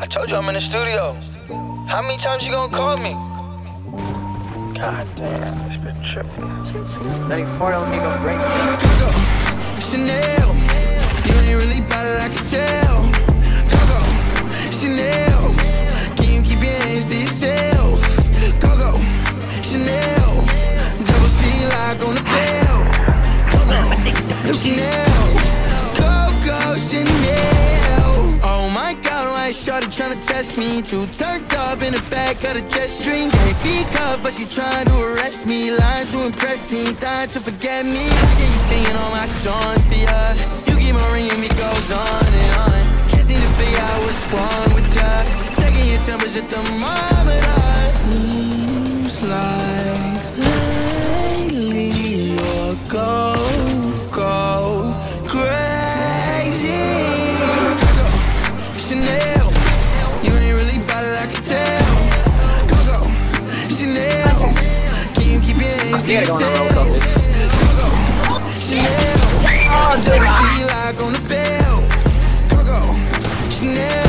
I told you I'm in the studio. How many times you gonna call me? God damn, this been tripping. Letting Fordo nigga break Coco, Chanel. You ain't really bout it, I can tell. Coco, Chanel. Can you keep your hands to yourself? Coco, Chanel. Double C lock on the bell. Coco, Chanel. Tryna test me? Too turned up in the back of the jet stream. Can't be cuffed, but she trying to arrest me. Lying to impress me, dying to forget me. I get you singing all my songs for ya. You keep on ringing me, goes on and on. Can't seem to figure out what's wrong with ya. Taking your temperature thermometer. On? Coco, Chanel. She like on Chanel.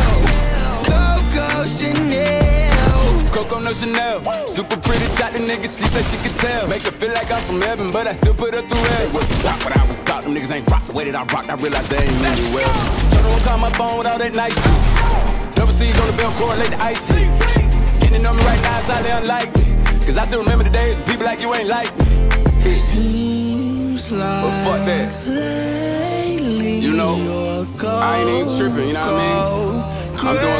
Coco, Chanel. Coco no Chanel. Super pretty, shot the nigga, she said she could tell. Make her feel like I'm from heaven, but I still put her through hell. It was pop when I was pop, them niggas ain't rock the way that I rocked. I realized they ain't really well. Her don't call my phone with all that nice. Double C's on the bell, correlate the ice. Getting on me right now is highly unlikely. Cause I still remember the days when people like you ain't like me. Seems like But fuck that. You know, I ain't even tripping, you know what I mean? I'm doing